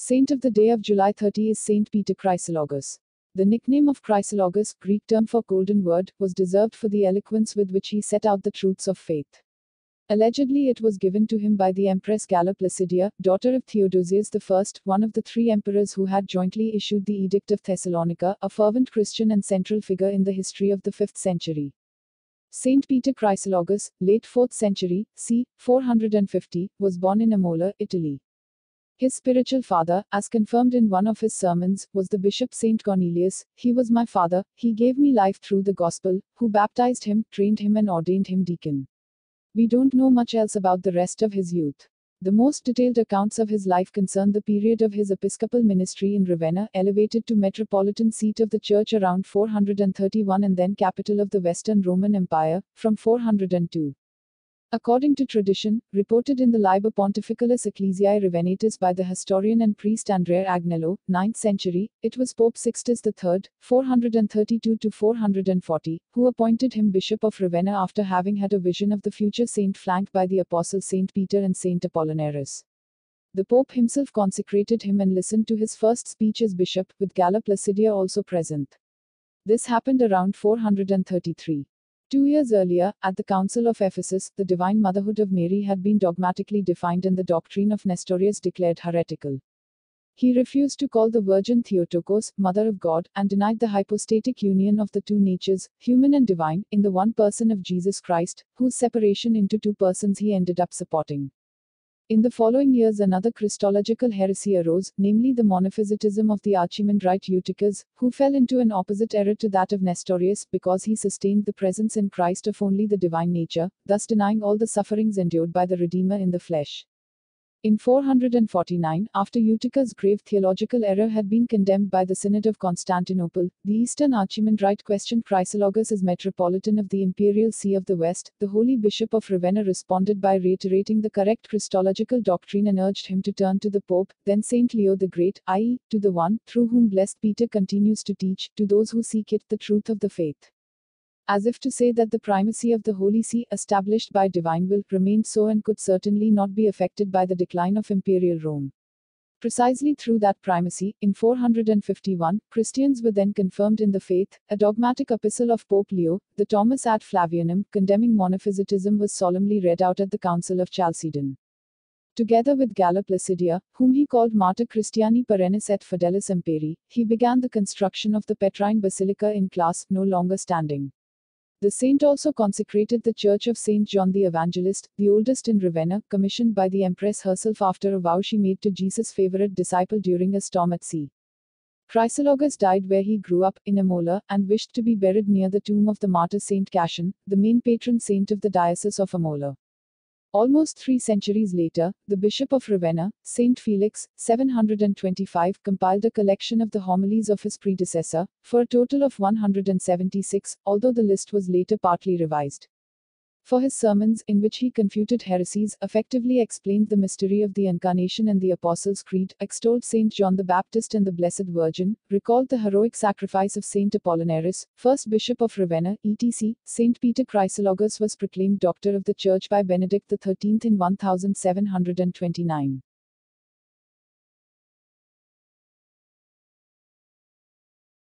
Saint of the day of July 30 is Saint Peter Chrysologus. The nickname of Chrysologus, Greek term for golden word, was deserved for the eloquence with which he set out the truths of faith. Allegedly, it was given to him by the Empress Galla Placidia, daughter of Theodosius I, one of the three emperors who had jointly issued the Edict of Thessalonica, a fervent Christian and central figure in the history of the 5th century. Saint Peter Chrysologus, late 4th century, c. 450, was born in Imola, Italy. His spiritual father, as confirmed in one of his sermons, was the Bishop Saint Cornelius. He was my father, he gave me life through the gospel, who baptized him, trained him, and ordained him deacon. We don't know much else about the rest of his youth. The most detailed accounts of his life concern the period of his episcopal ministry in Ravenna, elevated to metropolitan seat of the church around 431 and then capital of the Western Roman Empire, from 402. According to tradition, reported in the Liber Pontificalis Ecclesiae Ravennatis by the historian and priest Andrea Agnello, 9th century, it was Pope Sixtus III, 432 to 440, who appointed him Bishop of Ravenna after having had a vision of the future saint flanked by the apostle Saint Peter and Saint Apollinaris. The Pope himself consecrated him and listened to his first speech as bishop, with Galla Placidia also present. This happened around 433. Two years earlier, at the Council of Ephesus, the divine motherhood of Mary had been dogmatically defined and the doctrine of Nestorius declared heretical. He refused to call the Virgin Theotokos, Mother of God, and denied the hypostatic union of the two natures, human and divine, in the one person of Jesus Christ, whose separation into two persons he ended up supporting. In the following years another Christological heresy arose, namely the monophysitism of the Archimandrite Eutyches, who fell into an opposite error to that of Nestorius, because he sustained the presence in Christ of only the divine nature, thus denying all the sufferings endured by the Redeemer in the flesh. In 449, after Eutyches' grave theological error had been condemned by the Synod of Constantinople, the Eastern Archimandrite questioned Chrysologus as Metropolitan of the Imperial See of the West. The Holy Bishop of Ravenna responded by reiterating the correct Christological doctrine and urged him to turn to the Pope, then Saint Leo the Great, i.e., to the one, through whom Blessed Peter continues to teach, to those who seek it, the truth of the faith as if to say that the primacy of the Holy See, established by divine will, remained so and could certainly not be affected by the decline of imperial Rome. Precisely through that primacy, in 451, Christians were then confirmed in the faith. A dogmatic epistle of Pope Leo, the Tomus ad Flavianum, condemning monophysitism was solemnly read out at the Council of Chalcedon. Together with Galla Placidia, whom he called Mater Christiani Perennis et Fidelis Imperi, he began the construction of the Petrine Basilica in Classe, no longer standing. The saint also consecrated the Church of St. John the Evangelist, the oldest in Ravenna, commissioned by the Empress herself after a vow she made to Jesus' favorite disciple during a storm at sea. Chrysologus died where he grew up, in Imola, and wished to be buried near the tomb of the martyr Saint Cassian, the main patron saint of the Diocese of Imola. Almost three centuries later, the Bishop of Ravenna, Saint Felix, 725, compiled a collection of the homilies of his predecessor, for a total of 176, although the list was later partly revised for his sermons, in which he confuted heresies, effectively explained the mystery of the Incarnation and the Apostles' Creed, extolled Saint John the Baptist and the Blessed Virgin, recalled the heroic sacrifice of Saint Apollinaris, first Bishop of Ravenna, etc. Saint Peter Chrysologus was proclaimed Doctor of the Church by Benedict XIII in 1729.